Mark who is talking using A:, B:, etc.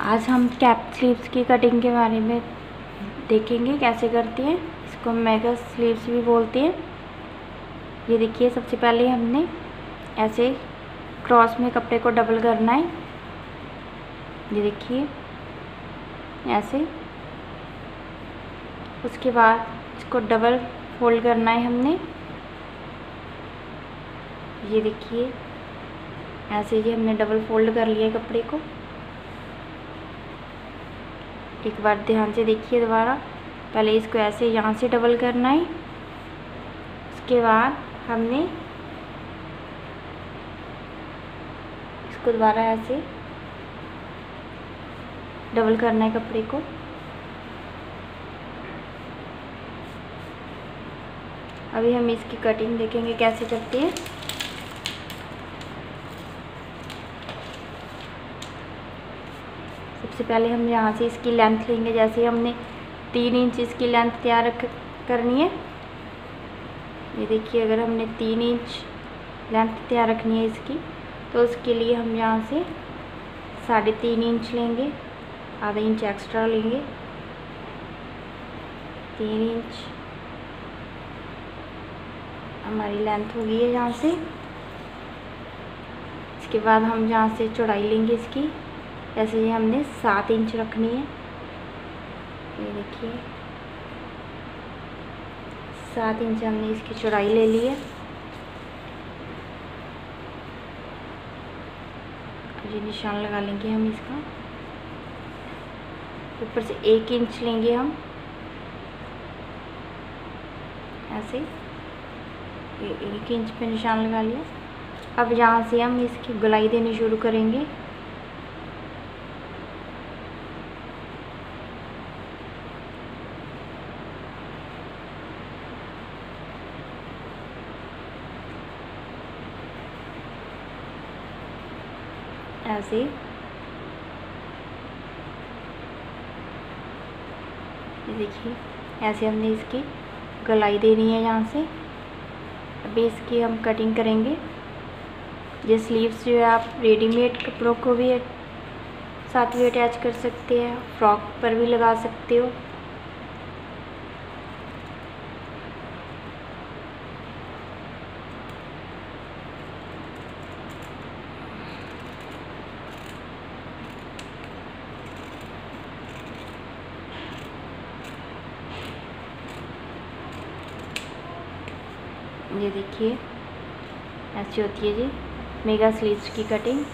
A: आज हम cap sleeves की कटिंग के बारे में देखेंगे, कैसे करते हैं। इसको मेगा स्लीव्स भी बोलते हैं। ये देखिए, सबसे पहले हमने ऐसे क्रॉस में कपड़े को डबल करना है। ये देखिए, ऐसे। उसके बाद इसको डबल फोल्ड करना है हमने। ये देखिए, ऐसे ही हमने डबल फोल्ड कर लिया कपड़े को। एक बार ध्यान से देखिए दोबारा। पहले इसको ऐसे यहाँ से डबल करना है। उसके बाद हमने इसको दोबारा ऐसे डबल करना है कपड़े को। अभी हम इसकी कटिंग देखेंगे कैसे करती है। सबसे पहले हम यहाँ से इसकी लेंथ लेंगे, जैसे हमने तीन इंच इसकी लेंथ तैयार करनी है। ये देखिए, अगर हमने तीन इंच लेंथ तैयार रखनी है इसकी तो उसके लिए हम यहाँ से साढ़े तीन इंच लेंगे, आधा इंच एक्स्ट्रा लेंगे। तीन इंच हमारी लेंथ हो गई है यहाँ से। इसके बाद हम यहाँ से चौड़ाई लेंगे इसकी। जैसे ये हमने सात इंच रखनी है। ये देखिए। सात इंच हमने इसकी चौड़ाई ले ली है। ये निशान लगा लेंगे हम इसका। ऊपर से एक इंच लेंगे हम। ऐसे। एक इंच पे निशान लगा लिया। अब यहाँ से हम इसकी गुलाई देनी शुरू करेंगे। ऐसे। ये देखिए, ऐसे हमने इसकी गलाई देनी है यहाँ से। अभी इसकी हम कटिंग करेंगे। ये स्लीव्स जो है आप रेडीमेड कपड़ों को भी साथ भी अटैच कर सकते हैं फ्रॉक पर भी लगा सकते हो। ये देखिए ऐसी होती है जी मेगा स्लीव्स की कटिंग